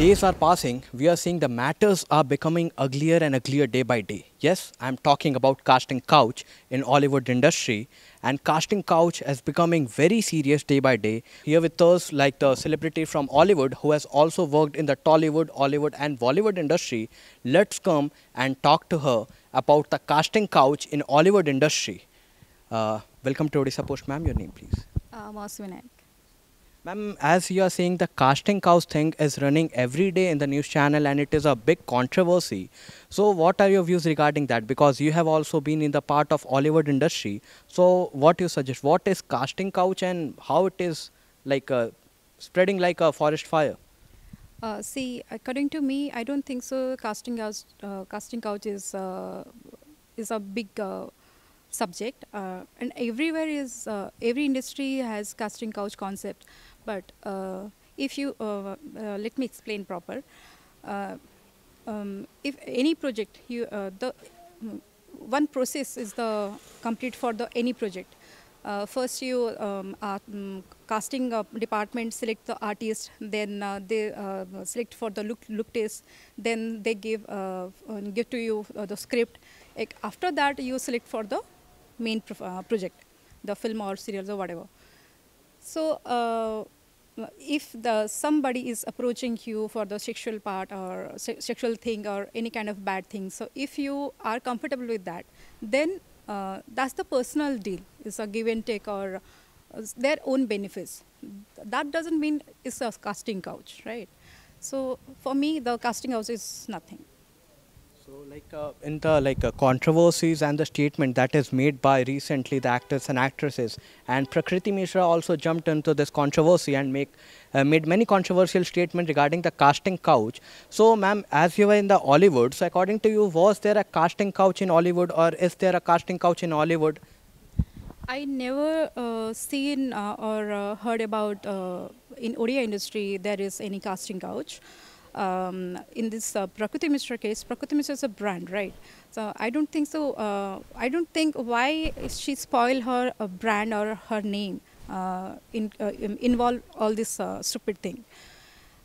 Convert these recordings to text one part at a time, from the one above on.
days are passing, we are seeing the matters are becoming uglier and uglier day by day. Yes, I'm talking about casting couch in Ollywood industry and casting couch is becoming very serious day by day. Here with us like the celebrity from Ollywood who has also worked in the Tollywood, Hollywood and Bollywood industry. Let's come and talk to her about the casting couch in Ollywood industry. Uh, welcome to Odisha Post ma'am, your name please. Uh. Ma'am, as you are saying, the casting couch thing is running every day in the news channel and it is a big controversy. So, what are your views regarding that? Because you have also been in the part of Ollywood industry. So, what you suggest? What is casting couch and how it is like uh, spreading like a forest fire? Uh, see, according to me, I don't think so. Casting couch, uh, casting couch is uh, is a big uh, subject, uh, and everywhere is every industry has casting couch concept. But uh, if you uh, uh, let me explain proper, um, if any project you the mm, one process is the complete for the any project. Uh, first, you um, are, mm, casting uh, department select the artist, then uh, they select for the look look test, then they give give to you the script. After that, you select for the main pro- project, the film or serials or whatever. So, uh, if the somebody is approaching you for the sexual part or se- sexual thing or any kind of bad thing, so if you are comfortable with that, then uh, that's the personal deal. It's a give and take or uh, their own benefits. That doesn't mean it's a casting couch, right? So for me, the casting house is nothing. So, like uh, in the like uh, controversies and the statement that is made by recently the actors and actresses, and Prakriti Mishra also jumped into this controversy and make uh, made many controversial statements regarding the casting couch. So, ma'am, as you were in the Ollywood, so according to you, was there a casting couch in Ollywood, or is there a casting couch in Ollywood? I never uh, seen uh, or uh, heard about in Odia industry there is any casting couch. Um, in this uh, Prakriti Mishra case, Prakriti Mishra is a brand, right? So I don't think so. Uh, I don't think why she spoil her uh, brand or her name uh, in uh, in- involve all this uh, stupid thing.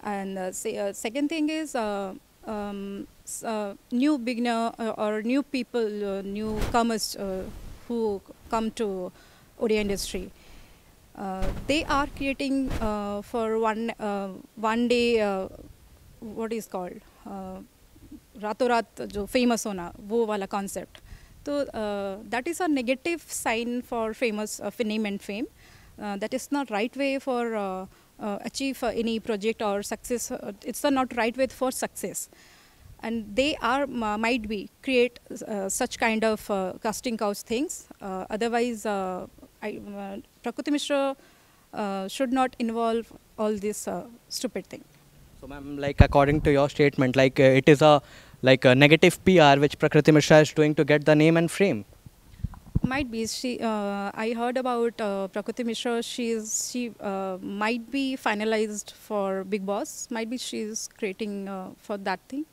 And say, second thing is um, new beginner or new people, newcomers uh, who come to Odia industry. They are creating for one one day what is called रातों रात जो famous होना वो वाला concept तो that is a negative sign for famous फिनेम and fame that is not right way for achieve any project और success it's the not right way for success and they are might be create such kind of casting couch things otherwise Prakriti Mishra should not involve all this stupid things So, ma'am, like according to your statement, like uh, it is a like a negative PR which Prakriti Mishra is doing to get the name and frame. might be she uh, i heard about uh, prakriti mishra she is she uh, might be finalized for Bigg Boss might be she is creating uh, for that thing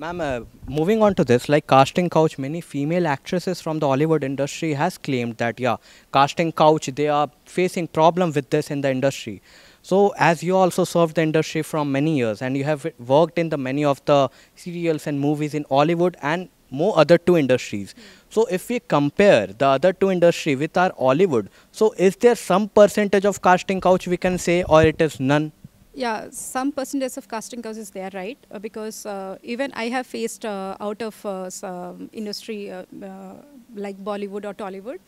Ma'am, uh, moving on to this, like casting couch, many female actresses from the Ollywood industry has claimed that yeah, casting couch they are facing problem with this in the industry. So as you also served the industry from many years and you have worked in the many of the serials and movies in Ollywood and more other two industries. So if we compare the other two industry with our Ollywood, so is there some percentage of casting couch we can say or it is none? Yeah, some percentage of casting couch is there, right? Uh, because uh, even I have faced uh, out of uh, some industry uh, uh, like Bollywood or Tollywood,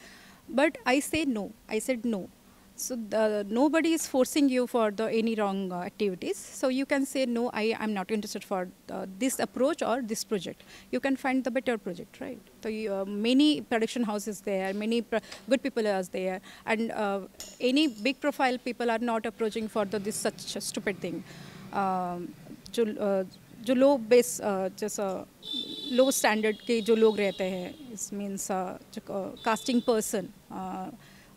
but I say no. I said no. So the, nobody is forcing you for the any wrong uh, activities. So you can say no. I am not interested for uh, this approach or this project. You can find the better project, right? So you, uh, many production houses there, many pro- good people are there, and uh, any big profile people are not approaching for the, this such a stupid thing. Um, जो uh, जो लो base जैसा लो standard के जो लोग रहते हैं इस means जो कास्टिंग पर्सन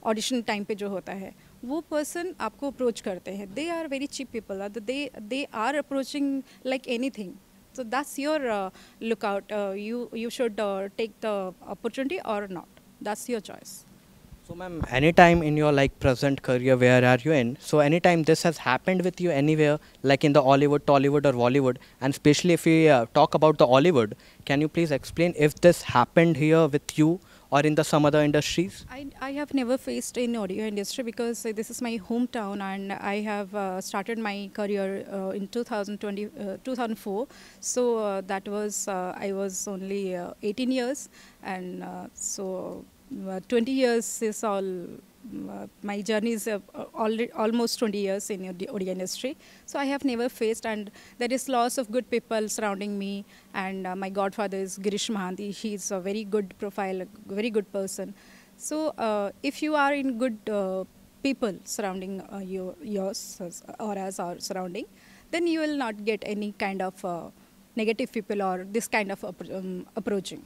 audition time पे जो होता है, वो पर्सन आपको अप्रोच करते हैं। They are very cheap people they they are approaching like anything so that's your lookout you you should take the opportunity और not that's your choice so ma'am any time in your like present career where are you in so any time this has happened with you anywhere like in the Ollywood Tollywood और Bollywood and specially if you talk about the Ollywood can you please explain if this happened here with you or in the some other industries? I, I have never faced in Odia industry because uh, this is my hometown and I have uh, started my career uh, in 2020, uh, 2004. So uh, that was, uh, I was only uh, 18 years and so uh, 20 years is all, my journey is uh, almost 20 years in the Odia industry. So I have never faced and there is lots of good people surrounding me and uh, my godfather is Girish Mahanti. He is a very good profile, very good person. So uh, if you are in good uh, people surrounding uh, you, yours or as our surrounding, then you will not get any kind of uh, negative people or this kind of um, approaching.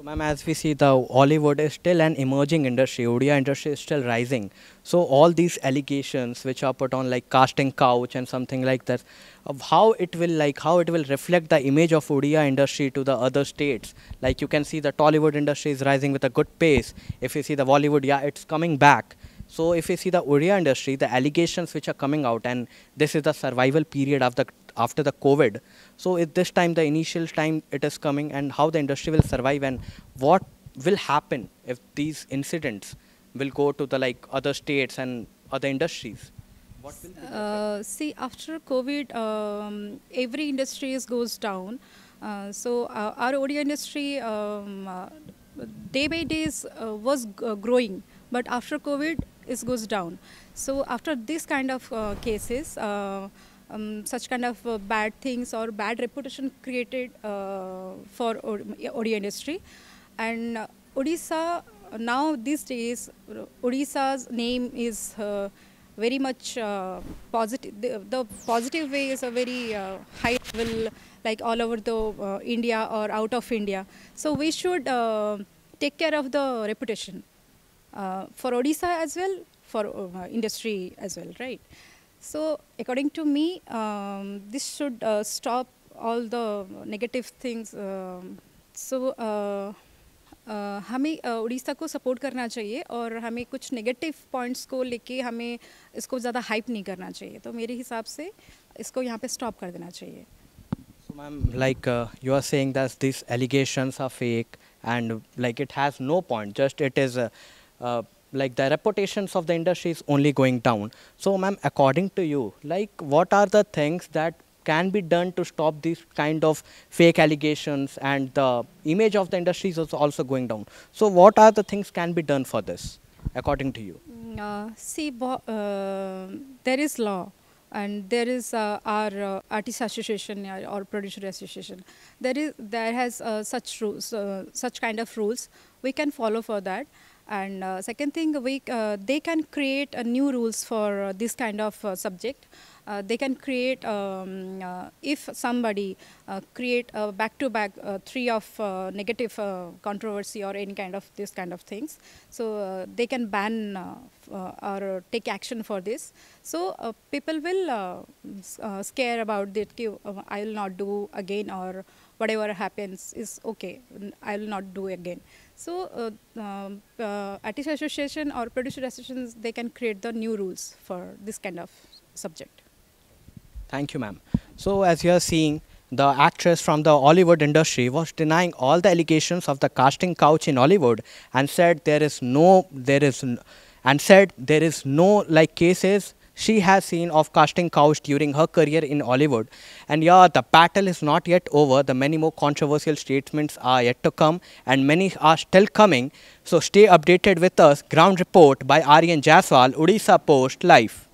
So, ma'am, as we see, the Ollywood is still an emerging industry. Odia industry is still rising. So, all these allegations which are put on like casting couch and something like that, of how it will like how it will reflect the image of Odia industry to the other states. Like you can see, the Tollywood industry is rising with a good pace. If you see the Bollywood, yeah, it's coming back. So, if you see the Odia industry, the allegations which are coming out, and this is the survival period of the after the COVID. So at this time, the initial time it is coming, and how the industry will survive, and what will happen if these incidents will go to the like other states and other industries. Uh, see, after COVID, um, every industry goes down. Uh, so uh, our Odia industry um, uh, day by days uh, was uh, growing, but after COVID, it goes down. So after this kind of uh, cases, uh, um, such kind of uh, bad things or bad reputation created for Odia industry, and Odisha now these days, Odisha's name is. Very much positive. The, the positive way is a very high level, like all over the uh, India or out of India. So we should uh, take care of the reputation uh, for Odisha as well, for uh, industry as well, right? So according to me, um, this should uh, stop all the negative things. Um, so uh, uh, हमें uh, Orissa को support करना चाहिए और हमें कुछ negative points को लेके हमें इसको ज़्यादा हाइप नहीं करना चाहिए तो मेरे हिसाब से इसको यहाँ पे स्टॉप कर देना चाहिए ma'am, like uh, you are saying that these allegations are fake and like it has no point. Just it is uh, uh, like the reputations of the industry is only going down. So, ma'am, according to you, like what are the things that can be done to stop these kind of fake allegations and the image of the industry is also- going down. So, what are the things can be done for this, according to you? uh, see uh, there is law and there is uh, our uh, artist association or producer association. There is there has uh, such rules uh, such kind of rules. We can follow for that. And uh, second thing we uh, they can create new rules for this kind of subject uh, they can create um, uh, if somebody uh, create a back to back uh, three of uh, negative controversy or any kind of this kind of things. So they can ban or take action for this. So people will scare about that i will not do again or whatever happens is okay. I will not do again. So uh, um, uh, artist association or producer associations they can create the new rules for this kind of subject Thank you, ma'am. So, as you are seeing, the actress from the Ollywood industry was denying all the allegations of the casting couch in Ollywood and said there is no, there is, and said there is no like cases she has seen of casting couch during her career in Ollywood. And yeah, the battle is not yet over. The many more controversial statements are yet to come, and many are still coming. So stay updated with us. Ground report by Aryan Jaswal, Odisha Post Live.